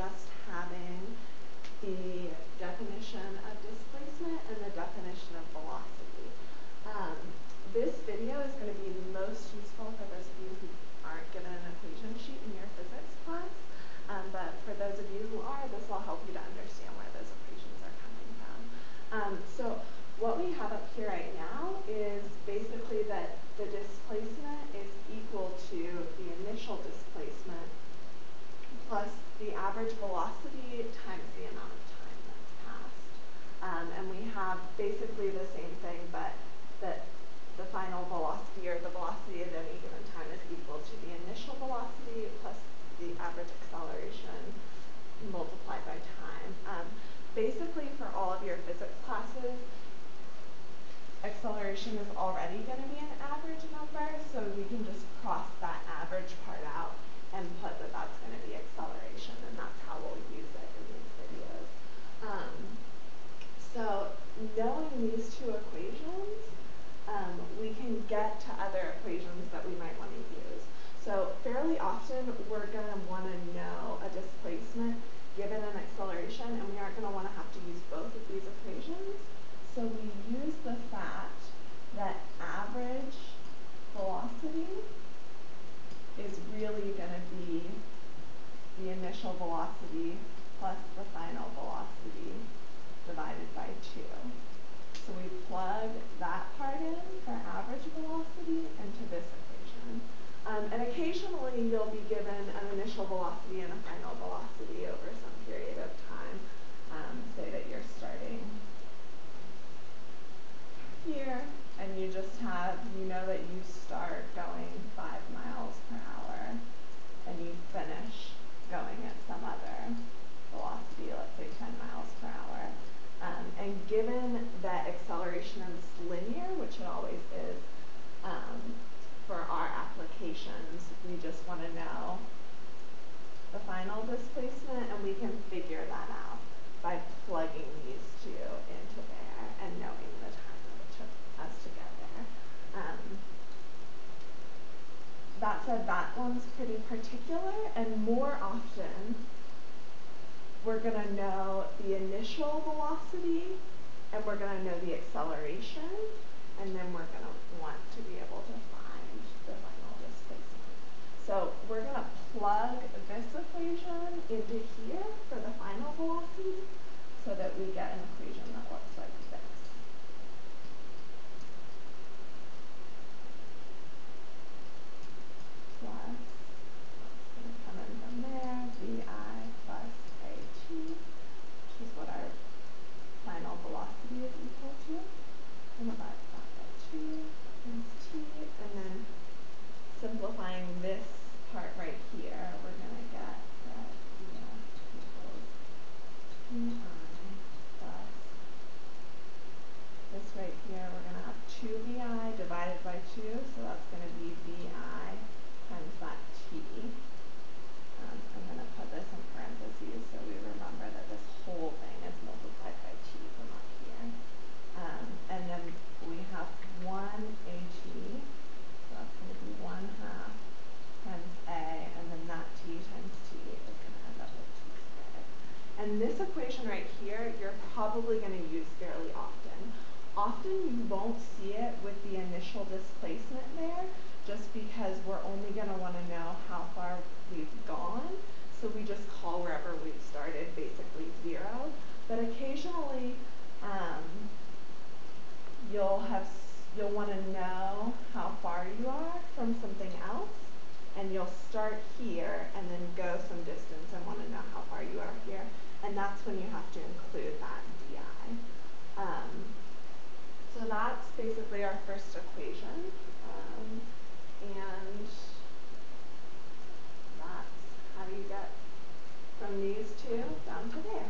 just having the definition of displacement and the definition of velocity. Um, this video is going to be most useful for those of you who aren't given an equation sheet in your physics class, um, but for those of you who are, this will help you to understand where those equations are coming from. Um, so what we have up here right now is basically that the displacement plus the average velocity times the amount of time that's passed. Um, and we have basically the same thing, but that the final velocity or the velocity at any given time is equal to the initial velocity plus the average acceleration multiplied by time. Um, basically, for all of your physics classes, acceleration is already going to be an average number, so we can just cross that average part out and put that that's going to be acceleration, and that's how we'll use it in these videos. Um, so knowing these two equations, um, we can get to other equations that we might want to use. So fairly often, we're going to want to know a displacement given an acceleration, and we aren't going to want to have to use both of these equations. So we use the fact that average velocity is really going to be the initial velocity plus the final velocity divided by 2. So we plug that part in for average velocity into this equation. Um, and occasionally you'll be given an initial velocity and a final velocity over some period of time. Um, say that you're starting here and you just have, you know that you start going 5 miles per hour and you finish going at some other velocity, let's say 10 miles per hour. Um, and given that acceleration is linear, which it always is, um, for our applications, we just want to know the final displacement, and we can figure that out by plugging these two into there and knowing the time that it took us to get there. Um, that said, that one's pretty particular, and more often, we're going to know the initial velocity, and we're going to know the acceleration, 2 vi divided by 2, so that's going to be vi times that t. Um, I'm going to put this in parentheses so we remember that this whole thing is multiplied by t from up here. Um, and then we have 1 at, so that's going to be 1 half times a, and then that t times t is going to end up with t squared. And this equation right here, you're probably going to use fairly often. Often you won't see it with the initial displacement there, just because we're only going to want to know how far we've gone. So we just call wherever we've started basically zero. But occasionally, um, you'll have you'll want to know how far you are from something else, and you'll start here and then go some distance and want to know how far you are here, and that's when you have to include that di. Um, so that's basically our first equation, um, and that's how do you get from these two down to there.